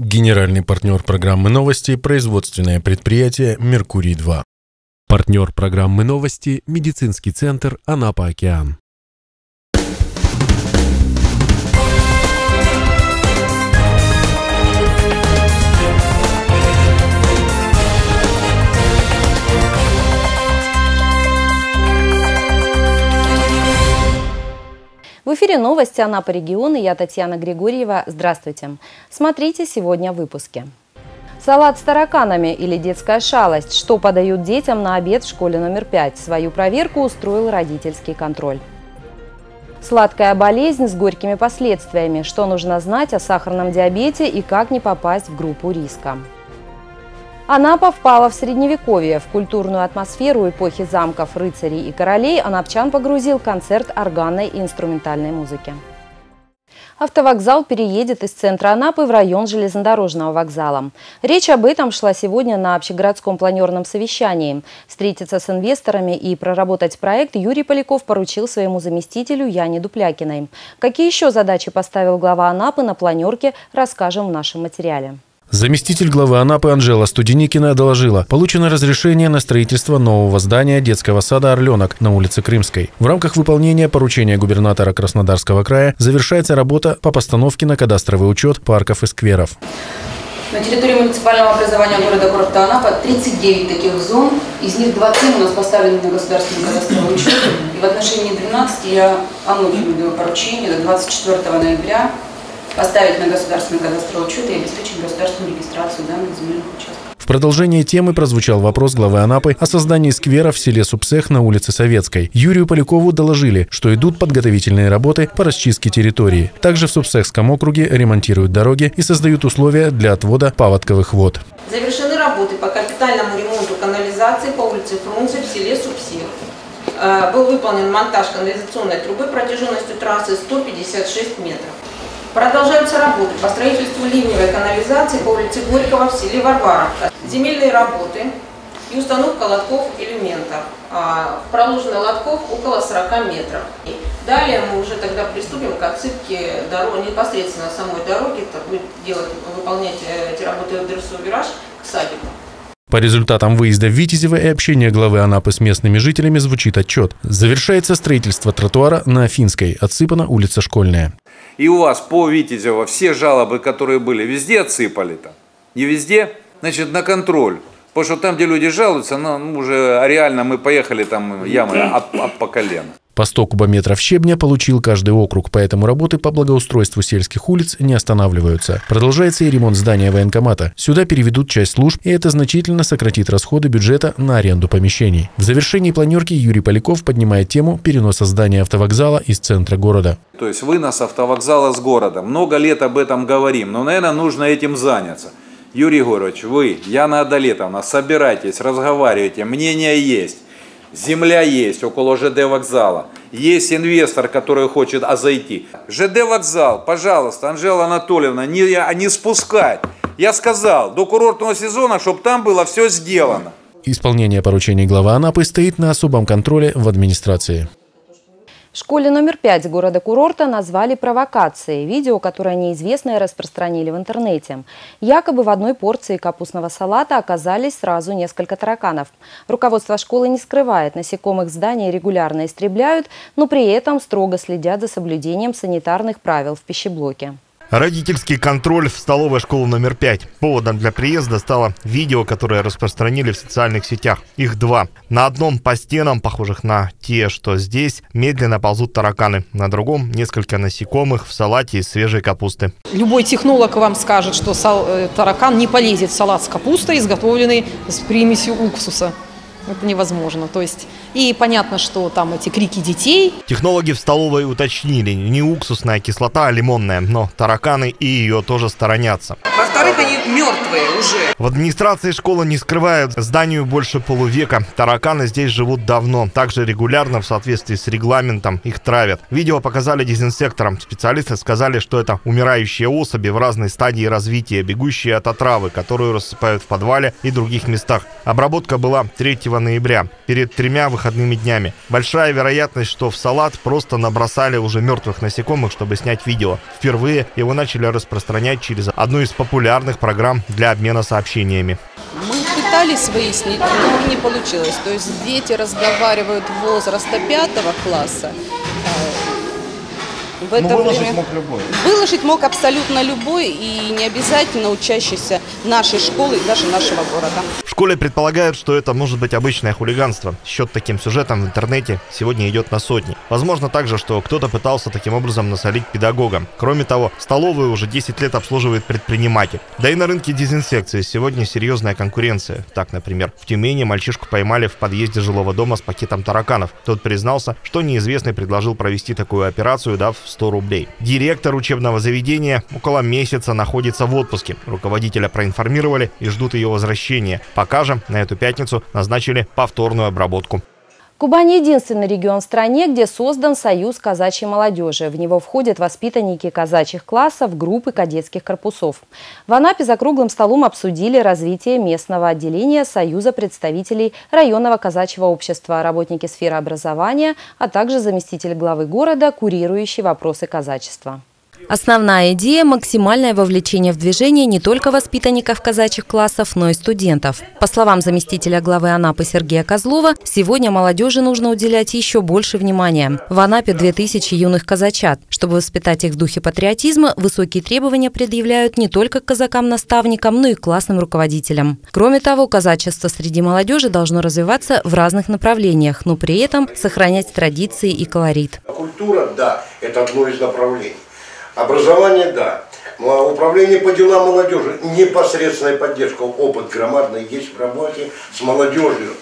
Генеральный партнер программы новости – производственное предприятие «Меркурий-2». Партнер программы новости – медицинский центр «Анапа-Океан». В эфире новости Анапа региона. Я Татьяна Григорьева. Здравствуйте. Смотрите сегодня в выпуске. Салат с тараканами или детская шалость. Что подают детям на обед в школе номер 5. Свою проверку устроил родительский контроль. Сладкая болезнь с горькими последствиями. Что нужно знать о сахарном диабете и как не попасть в группу риска. Анапа впала в средневековье. В культурную атмосферу эпохи замков, рыцарей и королей анапчан погрузил концерт органной и инструментальной музыки. Автовокзал переедет из центра Анапы в район железнодорожного вокзала. Речь об этом шла сегодня на общегородском планерном совещании. Встретиться с инвесторами и проработать проект Юрий Поляков поручил своему заместителю Яне Дуплякиной. Какие еще задачи поставил глава Анапы на планерке, расскажем в нашем материале. Заместитель главы Анапы Анжела Студеникина доложила, получено разрешение на строительство нового здания детского сада «Орленок» на улице Крымской. В рамках выполнения поручения губернатора Краснодарского края завершается работа по постановке на кадастровый учет парков и скверов. На территории муниципального образования города Курорта Анапа 39 таких зон, из них 27 у нас поставлены на государственный кадастровый учет. И в отношении 12 я аннулирую поручение до 24 ноября поставить на государственный кадастровый учет и обеспечить государственную регистрацию данных земельных участков. В продолжение темы прозвучал вопрос главы Анапы о создании сквера в селе Супсех на улице Советской. Юрию Полякову доложили, что идут подготовительные работы по расчистке территории. Также в Супсехском округе ремонтируют дороги и создают условия для отвода паводковых вод. Завершены работы по капитальному ремонту канализации по улице Фрунзе в селе Супсех. Э, был выполнен монтаж канализационной трубы протяженностью трассы 156 метров. Продолжаются работы по строительству ливневой канализации по улице Горького в селе Варваровка. Земельные работы и установка лотков элементов. А, проложено лотков около 40 метров. Далее мы уже тогда приступим к отсыпке дороги, непосредственно самой дороги, будет делать, выполнять э, эти работы в адресу «Вираж» к садику. По результатам выезда в Витязево и общения главы Анапы с местными жителями звучит отчет. Завершается строительство тротуара на Афинской, отсыпана улица Школьная. И у вас по Витязево все жалобы, которые были, везде отсыпали-то? Не везде? Значит, на контроль. Потому что там, где люди жалуются, ну, уже реально мы поехали, там ямы об, об по колено. По 100 кубометров щебня получил каждый округ, поэтому работы по благоустройству сельских улиц не останавливаются. Продолжается и ремонт здания военкомата. Сюда переведут часть служб, и это значительно сократит расходы бюджета на аренду помещений. В завершении планерки Юрий Поляков поднимает тему переноса здания автовокзала из центра города. То есть вынос автовокзала с города. Много лет об этом говорим, но, наверное, нужно этим заняться. Юрий Егорович, вы, Яна Адалетовна, собирайтесь, разговаривайте, мнение есть. Земля есть около ЖД вокзала. Есть инвестор, который хочет а зайти. ЖД вокзал, пожалуйста, Анжела Анатольевна, не, не спускать. Я сказал, до курортного сезона, чтобы там было все сделано. Исполнение поручений главы Анапы стоит на особом контроле в администрации. Школе номер 5 города-курорта назвали провокацией. Видео, которое неизвестные распространили в интернете. Якобы в одной порции капустного салата оказались сразу несколько тараканов. Руководство школы не скрывает, насекомых зданий регулярно истребляют, но при этом строго следят за соблюдением санитарных правил в пищеблоке. Родительский контроль в столовой школы номер 5. Поводом для приезда стало видео, которое распространили в социальных сетях. Их два. На одном по стенам, похожих на те, что здесь, медленно ползут тараканы. На другом несколько насекомых в салате из свежей капусты. Любой технолог вам скажет, что э, таракан не полезет в салат с капустой, изготовленный с примесью уксуса. Это невозможно. То есть, и понятно, что там эти крики детей. Технологи в столовой уточнили, не уксусная кислота, а лимонная, но тараканы и ее тоже сторонятся. Во-вторых, они мертвые уже. В администрации школы не скрывают, зданию больше полувека. Тараканы здесь живут давно. Также регулярно в соответствии с регламентом их травят. Видео показали дезинсекторам. Специалисты сказали, что это умирающие особи в разной стадии развития, бегущие от отравы, которую рассыпают в подвале и других местах. Обработка была 3 ноября, перед тремя выходными днями. Большая вероятность, что в салат просто набросали уже мертвых насекомых, чтобы снять видео. Впервые его начали распространять через одну из популярных программ для обмена сообщениями. Мы пытались выяснить, но не получилось. То есть дети разговаривают возраста пятого класса. В это ну, выложить время... мог любой. Выложить мог абсолютно любой и не обязательно учащийся нашей школы и даже нашего города. В школе предполагают, что это может быть обычное хулиганство. Счет таким сюжетом в интернете сегодня идет на сотни. Возможно также, что кто-то пытался таким образом насолить педагогам. Кроме того, столовую уже 10 лет обслуживает предприниматель. Да и на рынке дезинфекции сегодня серьезная конкуренция. Так, например, в Тюмени мальчишку поймали в подъезде жилого дома с пакетом тараканов. Тот признался, что неизвестный предложил провести такую операцию, дав 100 рублей. Директор учебного заведения около месяца находится в отпуске. Руководителя проинформировали и ждут ее возвращения. Пока же на эту пятницу назначили повторную обработку. Кубань – единственный регион в стране, где создан Союз казачьей молодежи. В него входят воспитанники казачьих классов, группы кадетских корпусов. В Анапе за круглым столом обсудили развитие местного отделения Союза представителей районного казачьего общества, работники сферы образования, а также заместитель главы города, курирующий вопросы казачества. Основная идея – максимальное вовлечение в движение не только воспитанников казачьих классов, но и студентов. По словам заместителя главы Анапы Сергея Козлова, сегодня молодежи нужно уделять еще больше внимания. В Анапе 2000 юных казачат. Чтобы воспитать их в духе патриотизма, высокие требования предъявляют не только казакам-наставникам, но и классным руководителям. Кроме того, казачество среди молодежи должно развиваться в разных направлениях, но при этом сохранять традиции и колорит. Культура, да, это одно из направлений. Образование, да. Управление по делам молодежи, непосредственная поддержка, опыт громадный есть в работе с молодежью.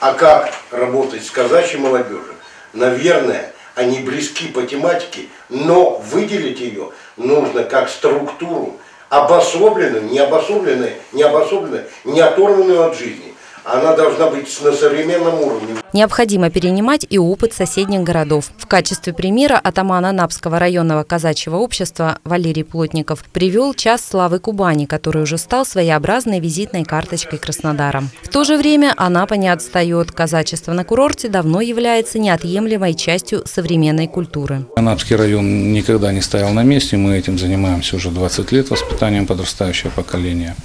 А как работать с казачьей молодежью? Наверное, они близки по тематике, но выделить ее нужно как структуру, обособленную, не обособленную, не обособленную, не оторванную от жизни она должна быть на современном уровне. Необходимо перенимать и опыт соседних городов. В качестве примера атаман Анапского районного казачьего общества Валерий Плотников привел час славы Кубани, который уже стал своеобразной визитной карточкой Краснодара. В то же время Анапа не отстает. Казачество на курорте давно является неотъемлемой частью современной культуры. Анапский район никогда не стоял на месте. Мы этим занимаемся уже 20 лет, воспитанием подрастающего поколения.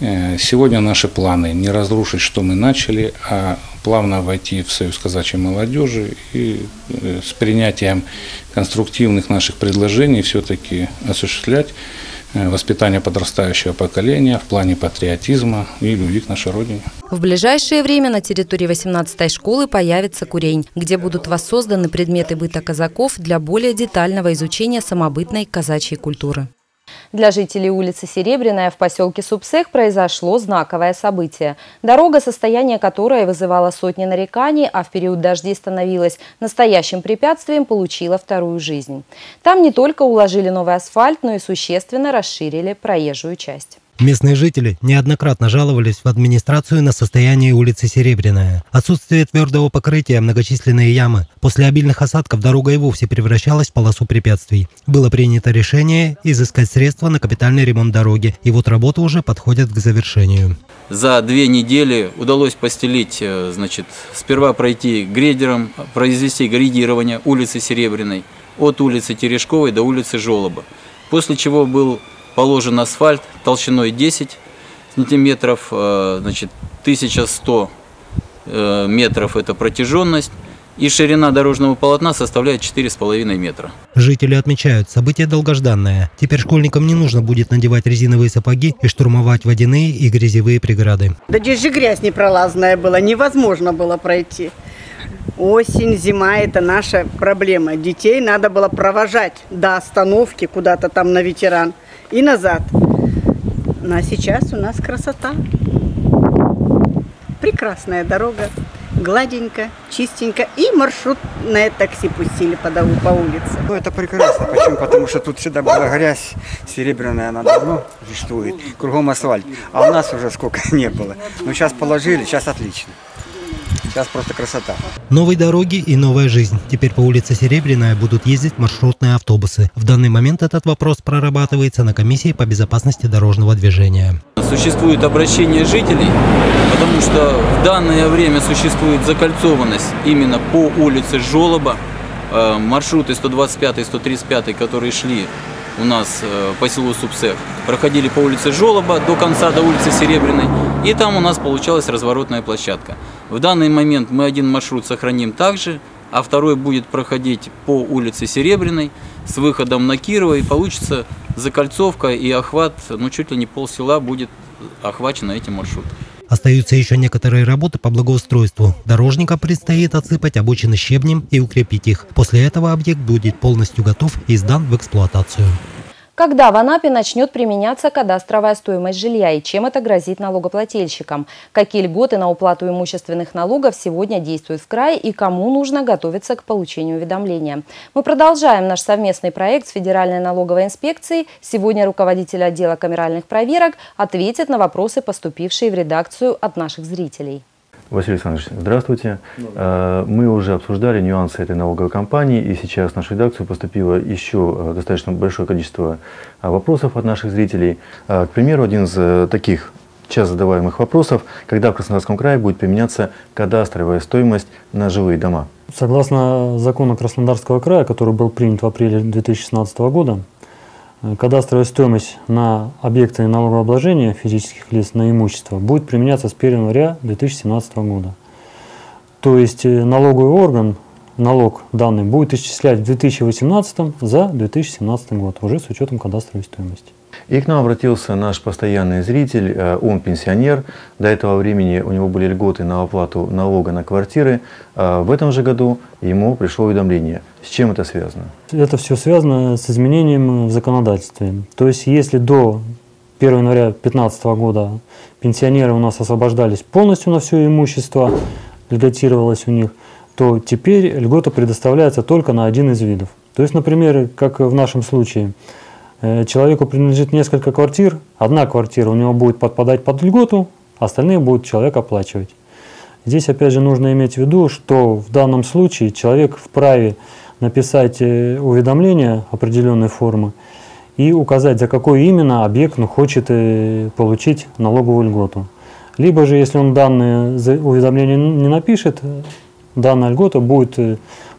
Э, сегодня наши планы не разрушить, что мы начали, а плавно войти в Союз казачьей молодежи и э, с принятием конструктивных наших предложений все-таки осуществлять э, воспитание подрастающего поколения в плане патриотизма и любви к нашей Родине. В ближайшее время на территории 18-й школы появится курень, где будут воссозданы предметы быта казаков для более детального изучения самобытной казачьей культуры. Для жителей улицы Серебряная в поселке Субсех произошло знаковое событие. Дорога, состояние которой вызывало сотни нареканий, а в период дождей становилась настоящим препятствием, получила вторую жизнь. Там не только уложили новый асфальт, но и существенно расширили проезжую часть. Местные жители неоднократно жаловались в администрацию на состояние улицы Серебряная. Отсутствие твердого покрытия, многочисленные ямы. После обильных осадков дорога и вовсе превращалась в полосу препятствий. Было принято решение изыскать средства на капитальный ремонт дороги. И вот работы уже подходят к завершению. За две недели удалось постелить, э, значит, сперва пройти грейдером, произвести грейдирование улицы Серебряной от улицы Терешковой до улицы Жолоба. После чего был положен асфальт толщиной 10 сантиметров, э, значит, 1100 э, метров это протяженность, и ширина дорожного полотна составляет 4,5 метра. Жители отмечают, событие долгожданное. Теперь школьникам не нужно будет надевать резиновые сапоги и штурмовать водяные и грязевые преграды. Да здесь же грязь непролазная была, невозможно было пройти. Осень, зима – это наша проблема. Детей надо было провожать до остановки куда-то там на ветеран и назад. Ну а сейчас у нас красота. Прекрасная дорога, гладенько, чистенько. И маршрутное такси пустили по, по улице. Ну это прекрасно. Почему? Потому что тут всегда была грязь серебряная, она давно существует. Кругом асфальт. А у нас уже сколько не было. Но сейчас положили, сейчас отлично. Сейчас просто красота. Новые дороги и новая жизнь. Теперь по улице Серебряная будут ездить маршрутные автобусы. В данный момент этот вопрос прорабатывается на комиссии по безопасности дорожного движения. существует обращение жителей, потому что в данное время существует закольцованность именно по улице Жолоба. Э, маршруты 125 и 135, которые шли у нас э, по селу Субсех, проходили по улице Жолоба до конца, до улицы Серебряной, и там у нас получалась разворотная площадка. В данный момент мы один маршрут сохраним также, а второй будет проходить по улице Серебряной с выходом на Кирова, и получится закольцовка и охват, ну чуть ли не пол села будет охвачено этим маршрутом. Остаются еще некоторые работы по благоустройству. Дорожника предстоит отсыпать обочины щебнем и укрепить их. После этого объект будет полностью готов и сдан в эксплуатацию. Когда в Анапе начнет применяться кадастровая стоимость жилья и чем это грозит налогоплательщикам? Какие льготы на уплату имущественных налогов сегодня действуют в крае и кому нужно готовиться к получению уведомления? Мы продолжаем наш совместный проект с Федеральной налоговой инспекцией. Сегодня руководитель отдела камеральных проверок ответит на вопросы, поступившие в редакцию от наших зрителей. Василий Александрович, здравствуйте. Да. Мы уже обсуждали нюансы этой налоговой кампании, и сейчас в нашу редакцию поступило еще э, достаточно большое количество э, вопросов от наших зрителей. К примеру, один из э, таких часто задаваемых вопросов, когда в Краснодарском крае будет применяться кадастровая стоимость на жилые дома? Согласно закону Краснодарского края, который был принят в апреле 2016 года, Э, кадастровая стоимость на объекты налогообложения физических лиц на имущество будет применяться с 1 января 2017 года. То есть э, налоговый орган налог данный будет исчислять в 2018 за 2017 год, уже с учетом кадастровой стоимости. И к нам обратился наш постоянный зритель, э, он пенсионер. До этого времени у него были льготы на оплату налога на квартиры. А в этом же году ему пришло уведомление. С чем это связано? Это все связано с изменением в законодательстве. То есть если до 1 января 2015 года пенсионеры у нас освобождались полностью на все имущество, льготировалось у них, то теперь льгота предоставляется только на один из видов. То есть, например, как в нашем случае – Э, человеку принадлежит несколько квартир, одна квартира у него будет подпадать под льготу, остальные будет человек оплачивать. Здесь опять же нужно иметь в виду, что в данном случае человек вправе написать э, уведомление определенной формы и указать, за какой именно объект он хочет э, получить налоговую льготу. Либо же, если он данное уведомление не напишет, данная льгота будет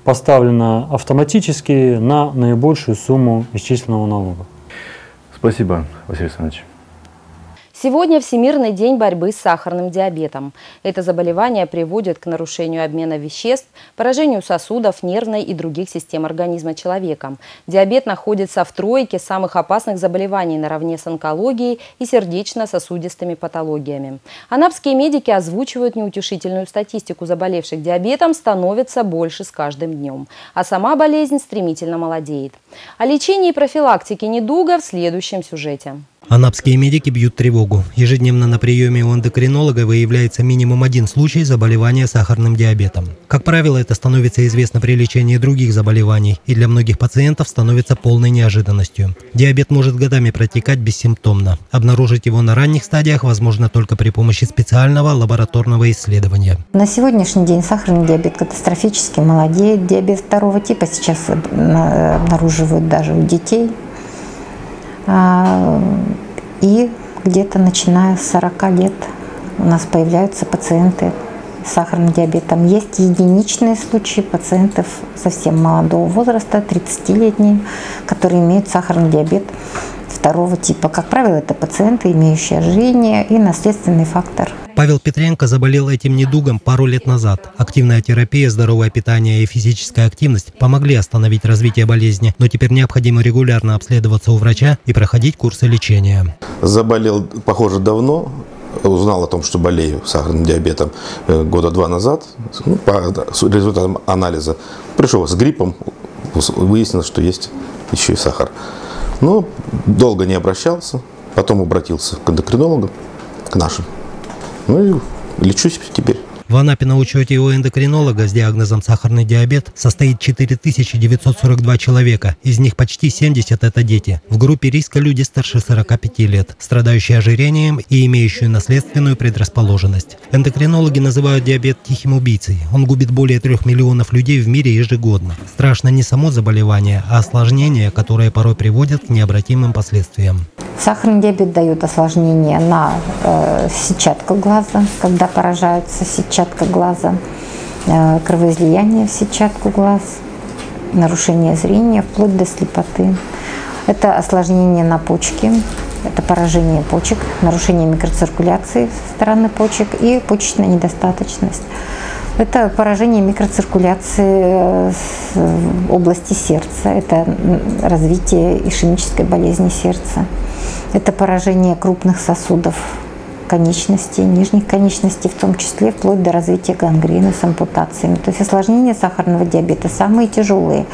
поставлена автоматически на наибольшую сумму исчисленного налога. Спасибо, Василий Александрович. Сегодня Всемирный день борьбы с сахарным диабетом. Это заболевание приводит к нарушению обмена веществ, поражению сосудов, нервной и других систем организма человека. Диабет находится в тройке самых опасных заболеваний наравне с онкологией и сердечно-сосудистыми патологиями. Анапские медики озвучивают неутешительную статистику заболевших диабетом становится больше с каждым днем, а сама болезнь стремительно молодеет. О лечении и профилактике недуга в следующем сюжете. Анапские медики бьют тревогу. Ежедневно на приеме у эндокринолога выявляется минимум один случай заболевания сахарным диабетом. Как правило, это становится известно при лечении других заболеваний и для многих пациентов становится полной неожиданностью. Диабет может годами протекать бессимптомно. Обнаружить его на ранних стадиях возможно только при помощи специального лабораторного исследования. На сегодняшний день сахарный диабет катастрофически молодеет. Диабет второго типа сейчас обнаруживают даже у детей. А, и где-то начиная с 40 лет у нас появляются пациенты с сахарным диабетом. Есть единичные случаи пациентов совсем молодого возраста, 30-летние, которые имеют сахарный диабет второго типа. Как правило, это пациенты, имеющие ожирение и наследственный фактор. Павел Петренко заболел этим недугом пару лет назад. Активная терапия, здоровое питание и физическая активность помогли остановить развитие болезни, но теперь необходимо регулярно обследоваться у врача и проходить курсы лечения. Заболел, похоже, давно, узнал о том, что болею сахарным диабетом э, года два назад, ну, по результатам анализа. Пришел с гриппом, выяснилось, что есть еще и сахар. Но долго не обращался, потом обратился к эндокринологам, к нашим. Ну и лечусь теперь. В Анапе на учете у эндокринолога с диагнозом сахарный диабет состоит 4942 человека. Из них почти 70 – это дети. В группе риска люди старше 45 лет, страдающие ожирением и имеющие наследственную предрасположенность. Эндокринологи называют диабет тихим убийцей. Он губит более трех миллионов людей в мире ежегодно. Страшно не само заболевание, а осложнения, которые порой приводят к необратимым последствиям. Сахарный диабет дает осложнения на э, сетчатку глаза, когда поражается сетчатка глаза, э, кровоизлияние в сетчатку глаз, нарушение зрения вплоть до слепоты. Это осложнение на почке, это поражение почек, нарушение микроциркуляции стороны почек и почечная недостаточность. Это поражение микроциркуляции в области сердца, это развитие ишемической болезни сердца, это поражение крупных сосудов конечностей, нижних конечностей, в том числе вплоть до развития гангрены с ампутациями. То есть осложнения сахарного диабета самые тяжелые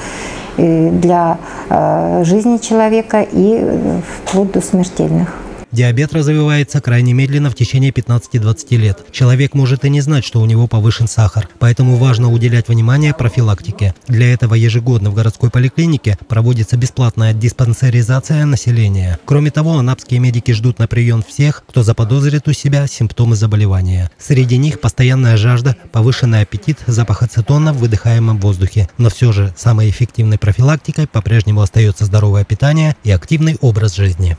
для э, жизни человека и э, вплоть до смертельных. Диабет развивается крайне медленно в течение 15-20 лет. Человек может и не знать, что у него повышен сахар, поэтому важно уделять внимание профилактике. Для этого ежегодно в городской поликлинике проводится бесплатная диспансеризация населения. Кроме того, анапские медики ждут на прием всех, кто заподозрит у себя симптомы заболевания. Среди них постоянная жажда, повышенный аппетит, запах ацетона в выдыхаемом воздухе. Но все же самой эффективной профилактикой по-прежнему остается здоровое питание и активный образ жизни.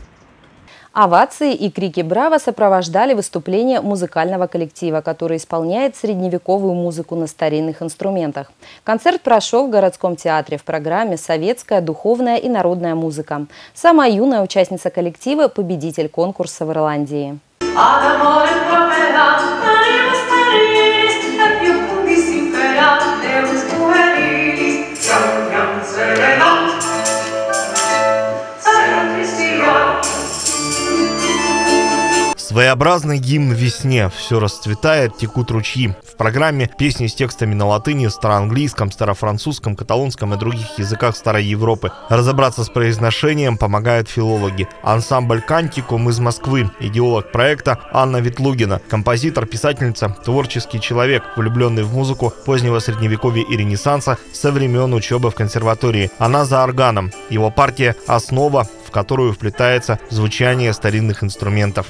Овации и крики «Браво!» сопровождали выступление музыкального коллектива, который исполняет средневековую музыку на старинных инструментах. Концерт прошел в городском театре в программе «Советская, духовная и народная музыка». Самая юная участница коллектива – победитель конкурса в Ирландии. Своеобразный гимн весне. Все расцветает, текут ручьи. В программе песни с текстами на латыни, староанглийском, старофранцузском, каталонском и других языках Старой Европы. Разобраться с произношением помогают филологи. Ансамбль «Кантикум» из Москвы. Идеолог проекта Анна Ветлугина. Композитор, писательница, творческий человек, влюбленный в музыку позднего средневековья и ренессанса со времен учебы в консерватории. Она за органом. Его партия «Основа» которую вплетается звучание старинных инструментов.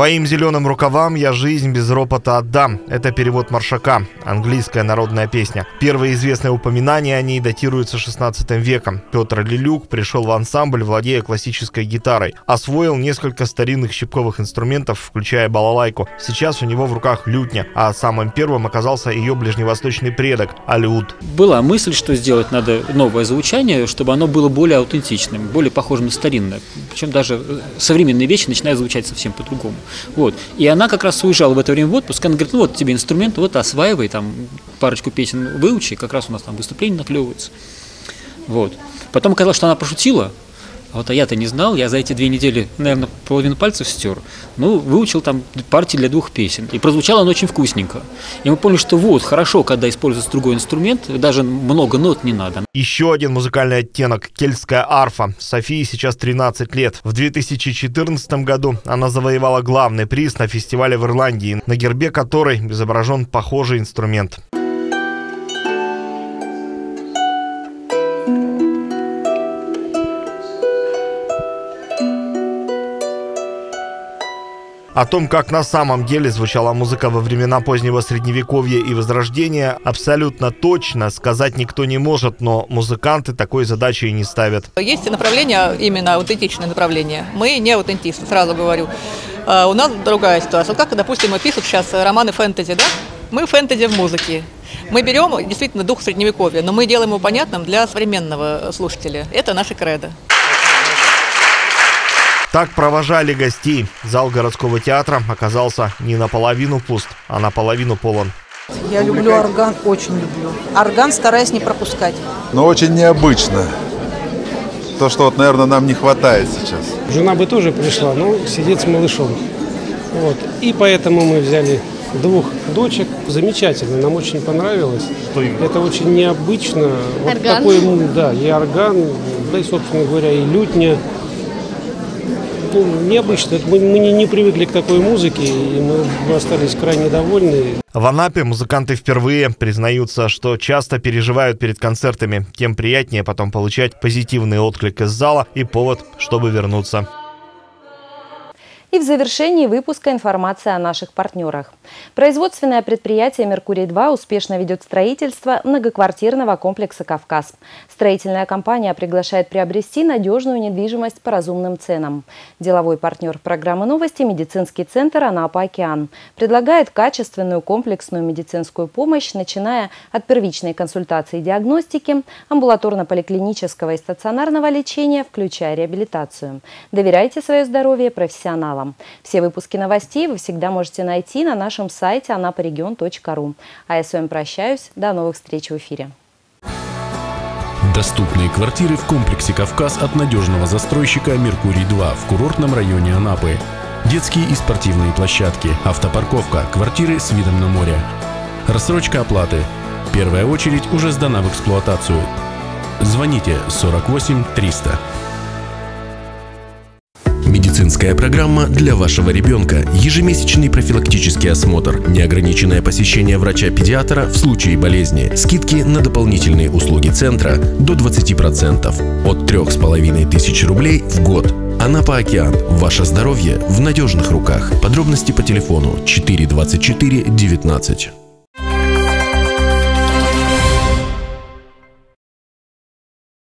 Твоим зеленым рукавам я жизнь без ропота отдам. Это перевод Маршака, английская народная песня. Первые известные упоминания о ней датируются 16 веком. Петр Лилюк пришел в ансамбль, владея классической гитарой. Освоил несколько старинных щипковых инструментов, включая балалайку. Сейчас у него в руках лютня, а самым первым оказался ее ближневосточный предок – алюд. Была мысль, что сделать надо новое звучание, чтобы оно было более аутентичным, более похожим на старинное. Причем даже э, современные вещи начинают звучать совсем по-другому. Вот. И она как раз уезжала в это время в отпуск. Она говорит, ну вот тебе инструмент, вот осваивай, там парочку песен выучи, как раз у нас там выступление наклевывается. Вот. Потом оказалось, что она пошутила, вот а я-то не знал, я за эти две недели, наверное, половину пальцев стер. Ну, выучил там партии для двух песен. И прозвучало оно очень вкусненько. И мы поняли, что вот, хорошо, когда используется другой инструмент, даже много нот не надо. Еще один музыкальный оттенок – кельтская арфа. Софии сейчас 13 лет. В 2014 году она завоевала главный приз на фестивале в Ирландии, на гербе которой изображен похожий инструмент. О том, как на самом деле звучала музыка во времена позднего Средневековья и Возрождения, абсолютно точно сказать никто не может, но музыканты такой задачи и не ставят. Есть направление, именно аутентичное направление. Мы не аутентисты, сразу говорю. А, у нас другая ситуация. Вот как, допустим, пишут сейчас романы фэнтези, да? Мы фэнтези в музыке. Мы берем действительно дух Средневековья, но мы делаем его понятным для современного слушателя. Это наши кредо. Так провожали гостей. Зал городского театра оказался не наполовину пуст, а наполовину полон. Я люблю орган, очень люблю. Орган стараюсь не пропускать. Но очень необычно. То, что вот, наверное, нам не хватает сейчас. Жена бы тоже пришла, но сидит с малышом. Вот. И поэтому мы взяли двух дочек. Замечательно, нам очень понравилось. Это очень необычно. Вот Орган. такой, да, и орган, да и, собственно говоря, и лютня. Необычно. Мы, мы не, не привыкли к такой музыке, и мы остались крайне довольны. В Анапе музыканты впервые признаются, что часто переживают перед концертами. Тем приятнее потом получать позитивный отклик из зала и повод, чтобы вернуться. И в завершении выпуска информация о наших партнерах. Производственное предприятие «Меркурий-2» успешно ведет строительство многоквартирного комплекса «Кавказ». Строительная компания приглашает приобрести надежную недвижимость по разумным ценам. Деловой партнер программы новости «Медицинский центр Анапа-Океан» предлагает качественную комплексную медицинскую помощь, начиная от первичной консультации и диагностики, амбулаторно-поликлинического и стационарного лечения, включая реабилитацию. Доверяйте свое здоровье профессионалам. Все выпуски новостей вы всегда можете найти на нашем сайте anaporegion.ru. А я с вами прощаюсь. До новых встреч в эфире. Доступные квартиры в комплексе «Кавказ» от надежного застройщика «Меркурий-2» в курортном районе Анапы. Детские и спортивные площадки, автопарковка, квартиры с видом на море. Рассрочка оплаты. Первая очередь уже сдана в эксплуатацию. Звоните 48 300. Медицинская программа для вашего ребенка. Ежемесячный профилактический осмотр. Неограниченное посещение врача-педиатра в случае болезни. Скидки на дополнительные услуги центра до 20%. От 3500 рублей в год. Анапа Океан. Ваше здоровье в надежных руках. Подробности по телефону 424 19.